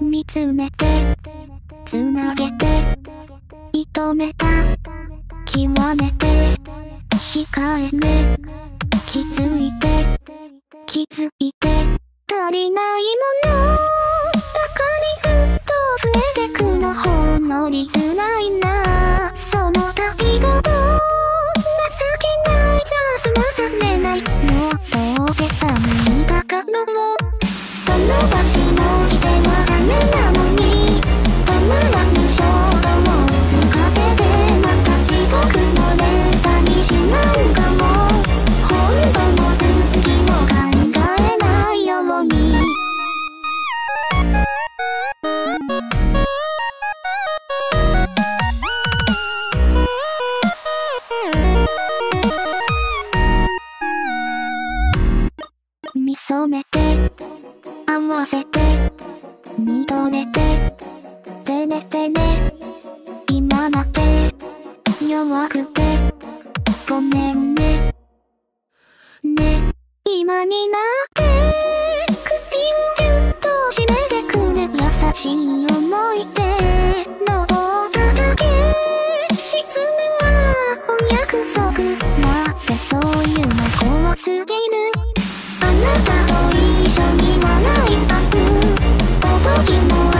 見つめてつげて認めて控えめ気づいて気づいて足りないもの乗りづらいな。その度ごと情けない。じゃ済まされない。もっと大げさにかからをその場所のぎではダメなの染めて合わせて見とれててねてね。今だって弱くてごめんね。ね。今になって首をぎゅっと締めてくれ。優しい思い出。の音だけ。沈むはお約束。だってそういうの怖すぎる。Keep moving.